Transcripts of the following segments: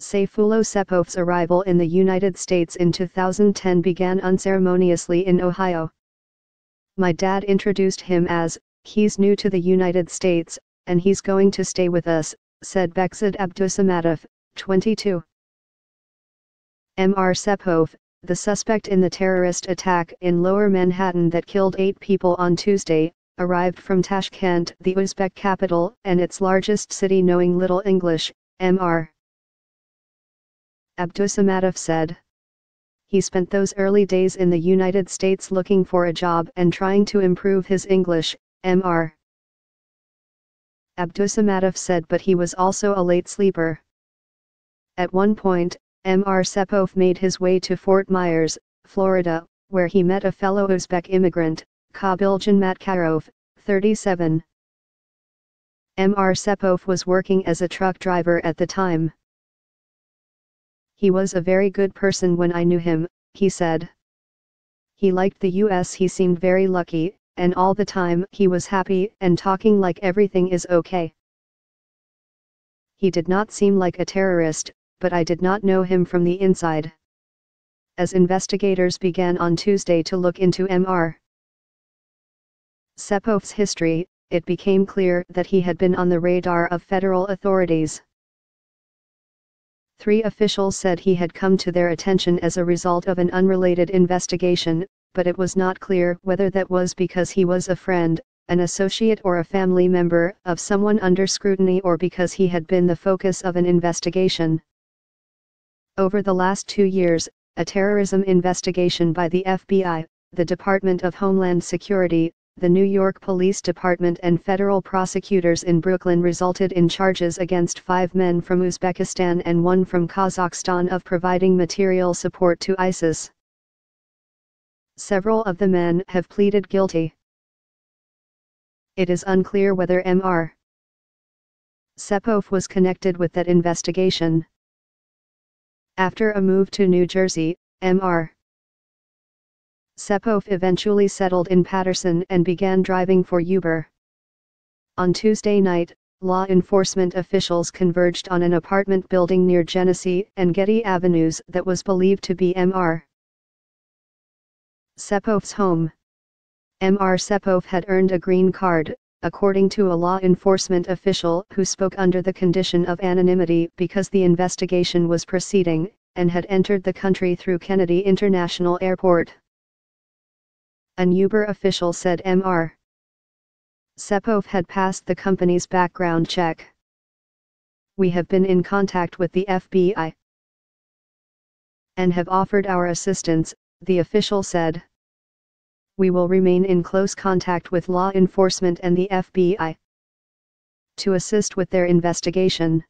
Sayfullo Saipov's arrival in the United States in 2010 began unceremoniously in Ohio. My dad introduced him as, he's new to the United States, and he's going to stay with us, said Behzad Abdusamatov, 22. Mr. Saipov, the suspect in the terrorist attack in lower Manhattan that killed eight people on Tuesday, arrived from Tashkent, the Uzbek capital and its largest city knowing little English, Mr. Abdusamatov said. He spent those early days in the United States looking for a job and trying to improve his English, Mr. Abdusamatov said but he was also a late sleeper. At one point, Mr. Saipov made his way to Fort Myers, Florida, where he met a fellow Uzbek immigrant, Kabiljan Matkarov, 37. Mr. Saipov was working as a truck driver at the time. He was a very good person when I knew him, he said. He liked the US he seemed very lucky, and all the time he was happy and talking like everything is okay. He did not seem like a terrorist, but I did not know him from the inside. As investigators began on Tuesday to look into Mr. Saipov's history, it became clear that he had been on the radar of federal authorities. Three officials said he had come to their attention as a result of an unrelated investigation, but it was not clear whether that was because he was a friend, an associate or a family member of someone under scrutiny or because he had been the focus of an investigation. Over the last two years, a terrorism investigation by the FBI, the Department of Homeland Security, the New York Police Department and federal prosecutors in Brooklyn resulted in charges against five men from Uzbekistan and one from Kazakhstan of providing material support to ISIS. Several of the men have pleaded guilty it is unclear whether Mr. Saipov was connected with that investigation. After a move to New Jersey, Mr. Saipov eventually settled in Paterson and began driving for Uber. On Tuesday night, law enforcement officials converged on an apartment building near Genesee and Getty Avenues that was believed to be Mr. Saipov's home. Mr. Saipov had earned a green card, according to a law enforcement official who spoke under the condition of anonymity because the investigation was proceeding, and had entered the country through Kennedy International Airport. An Uber official said Mr. Saipov had passed the company's background check. We have been in contact with the FBI and have offered our assistance, the official said we will remain in close contact with law enforcement and the FBI to assist with their investigation.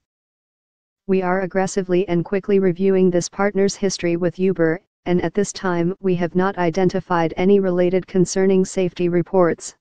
We are aggressively and quickly reviewing this partner's history with Uber, and at this time we have not identified any related concerning safety reports.